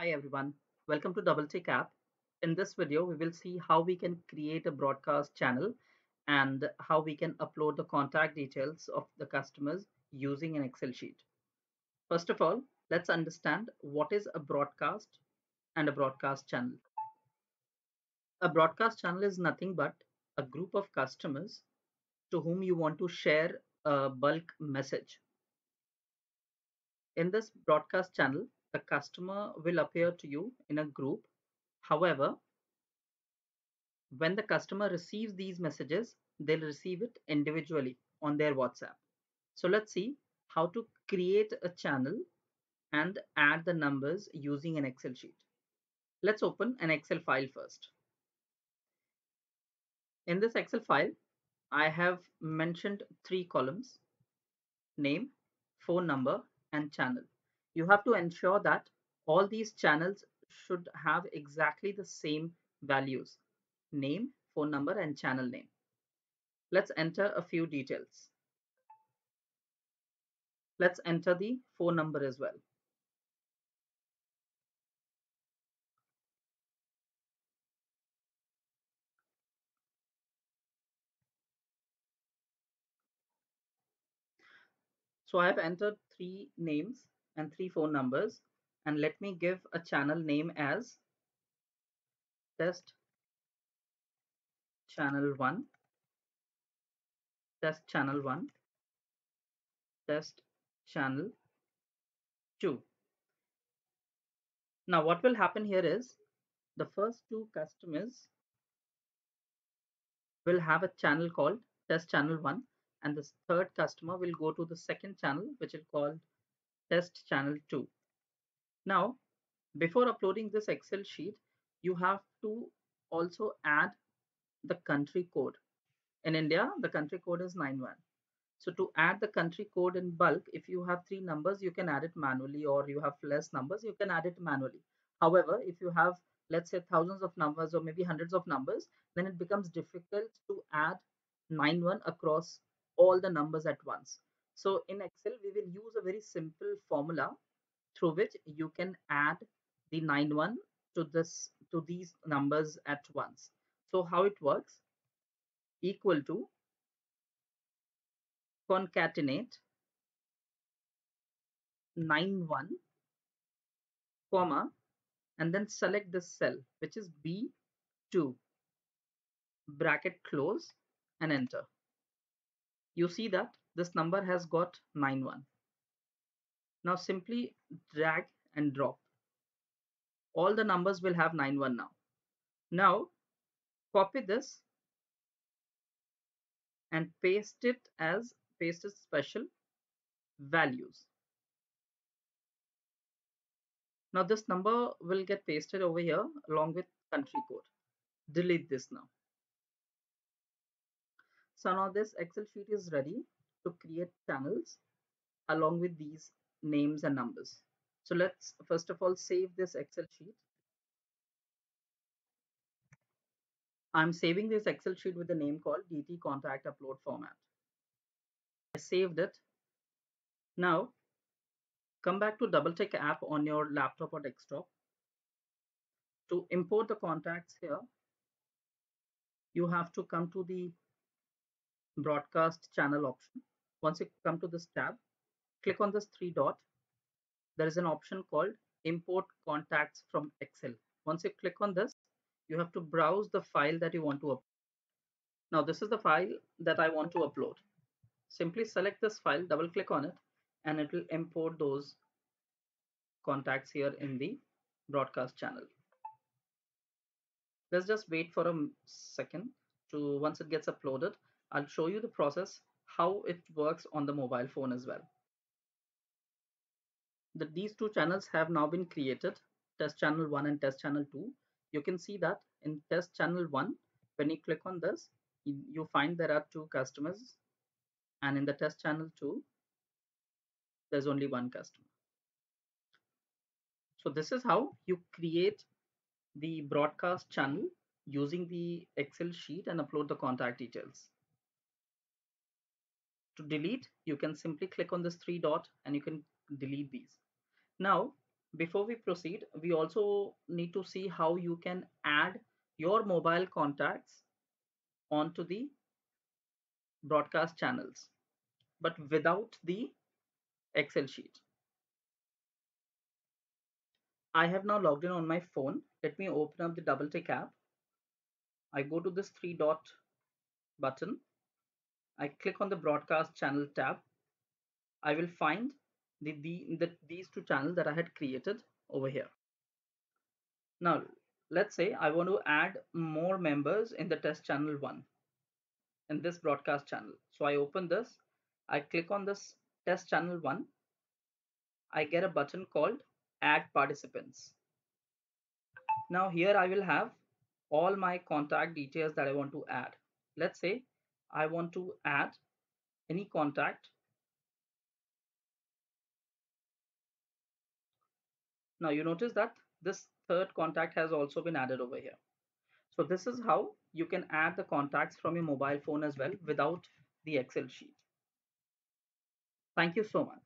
Hi everyone, welcome to DoubleTick app. In this video, we will see how we can create a broadcast channel and how we can upload the contact details of the customers using an Excel sheet. First of all, let's understand what is a broadcast and a broadcast channel. A broadcast channel is nothing but a group of customers to whom you want to share a bulk message. In this broadcast channel, the customer will appear to you in a group. However, when the customer receives these messages, they'll receive it individually on their WhatsApp. So let's see how to create a channel and add the numbers using an Excel sheet. Let's open an Excel file first. In this Excel file, I have mentioned three columns, name, phone number, and channel you have to ensure that all these channels should have exactly the same values name phone number and channel name. Let's enter a few details. Let's enter the phone number as well. So i have entered three names and three phone numbers. And let me give a channel name as test channel 1 test channel 1 test channel 2 now what will happen here is the first two customers will have a channel called test channel 1 and the third customer will go to the second channel which is called test channel 2 now, before uploading this Excel sheet, you have to also add the country code. In India, the country code is 91. So to add the country code in bulk, if you have three numbers, you can add it manually or you have less numbers, you can add it manually. However, if you have, let's say thousands of numbers or maybe hundreds of numbers, then it becomes difficult to add 91 across all the numbers at once. So in Excel, we will use a very simple formula through which you can add the 91 to this to these numbers at once. So how it works? Equal to concatenate 91 comma and then select this cell which is b2 bracket close and enter. You see that this number has got 91 now simply drag and drop. All the numbers will have 91 now. Now copy this and paste it as paste it special values. Now this number will get pasted over here along with country code. Delete this now. So now this Excel sheet is ready to create channels along with these names and numbers. So let's first of all save this Excel sheet. I'm saving this Excel sheet with the name called DT contact upload format. I saved it. Now come back to DoubleTick app on your laptop or desktop. To import the contacts here, you have to come to the broadcast channel option. Once you come to this tab, click on this three dot. There is an option called import contacts from excel. Once you click on this you have to browse the file that you want to upload. Now this is the file that i want to upload. Simply select this file double click on it and it will import those contacts here in the broadcast channel. Let's just wait for a second to once it gets uploaded i'll show you the process how it works on the mobile phone as well. That these two channels have now been created test channel 1 and test channel 2 you can see that in test channel 1 when you click on this you find there are two customers and in the test channel 2 there's only one customer. So this is how you create the broadcast channel using the excel sheet and upload the contact details to delete you can simply click on this three dot and you can delete these now before we proceed, we also need to see how you can add your mobile contacts onto the broadcast channels, but without the Excel sheet. I have now logged in on my phone. Let me open up the DoubleTick app. I go to this three dot button. I click on the broadcast channel tab. I will find the, the, the these two channels that I had created over here. Now, let's say I want to add more members in the test channel one in this broadcast channel. So I open this, I click on this test channel one. I get a button called add participants. Now here I will have all my contact details that I want to add. Let's say I want to add any contact. Now you notice that this third contact has also been added over here. So this is how you can add the contacts from your mobile phone as well without the Excel sheet. Thank you so much.